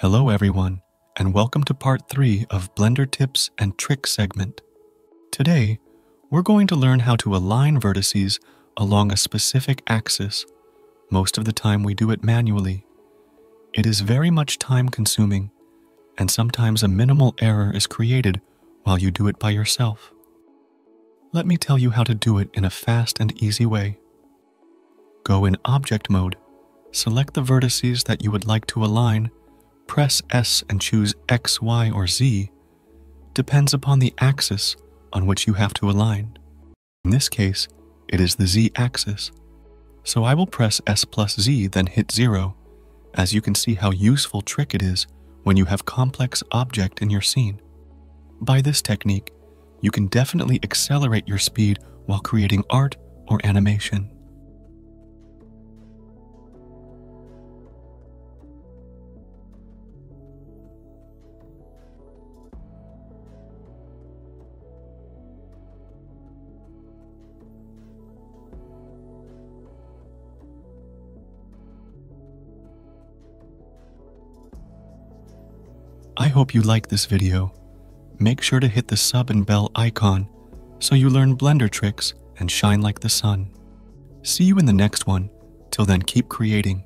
Hello everyone, and welcome to part 3 of Blender Tips and Tricks segment. Today, we're going to learn how to align vertices along a specific axis. Most of the time we do it manually. It is very much time consuming, and sometimes a minimal error is created while you do it by yourself. Let me tell you how to do it in a fast and easy way. Go in Object Mode, select the vertices that you would like to align, press S and choose X, Y, or Z, depends upon the axis on which you have to align. In this case, it is the Z axis. So I will press S plus Z then hit 0, as you can see how useful trick it is when you have complex object in your scene. By this technique, you can definitely accelerate your speed while creating art or animation. I hope you like this video. Make sure to hit the sub and bell icon so you learn Blender tricks and shine like the sun. See you in the next one. Till then, keep creating.